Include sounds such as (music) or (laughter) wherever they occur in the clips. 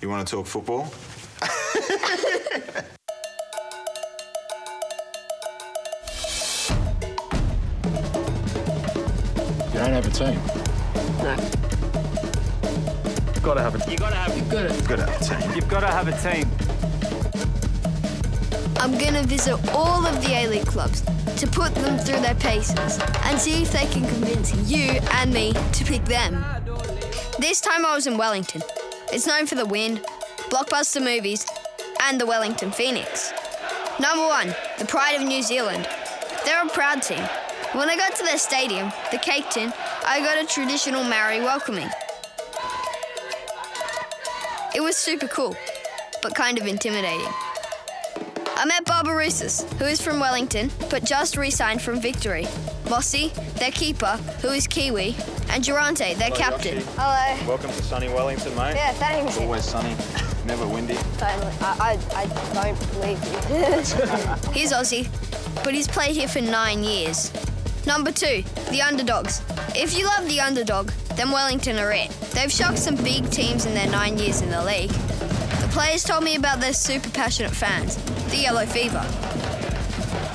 You want to talk football? You don't have a team. You've Gotta have a. You gotta have. You've got to have a team. You've gotta have a team. I'm gonna visit all of the A-League clubs to put them through their paces and see if they can convince you and me to pick them. This time I was in Wellington. It's known for the wind, blockbuster movies, and the Wellington Phoenix. Number one, the pride of New Zealand. They're a proud team. When I got to their stadium, the Cake Tin, I got a traditional Maori welcoming. It was super cool, but kind of intimidating. I met Barbarouses, who is from Wellington, but just re-signed from Victory. Mossy, their keeper, who is Kiwi, and Durante, their captain. Hello. Welcome to sunny Wellington, mate. Yeah, thanks. Always sunny, never windy. Totally. I, I, I don't believe you. (laughs) he's Aussie, but he's played here for nine years. Number two, the underdogs. If you love the underdog, then Wellington are it. They've shocked some big teams in their nine years in the league. The players told me about their super passionate fans, the Yellow Fever.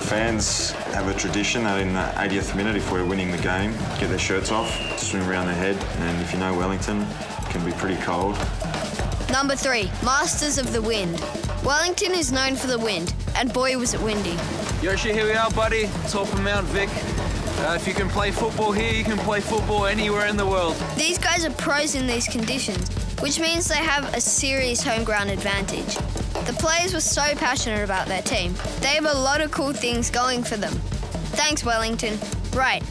Fans have a tradition that in the 80th minute, if we're winning the game, get their shirts off, swim around their head, and if you know Wellington, it can be pretty cold. Number three, Masters of the Wind. Wellington is known for the wind, and boy was it windy. Yoshi, here we are, buddy. Top of Mount Vic. Uh, if you can play football here, you can play football anywhere in the world. These guys are pros in these conditions, which means they have a serious home ground advantage. The players were so passionate about their team. They have a lot of cool things going for them. Thanks, Wellington. Right,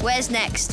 where's next?